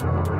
you